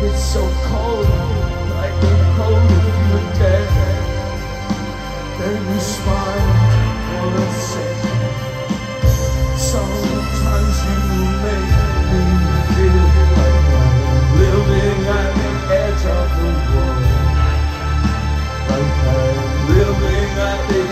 It's so cold, like the cold if you were dead. Then you smile for a second. Sometimes you make me feel like I'm living at the edge of the world. Like I'm living at the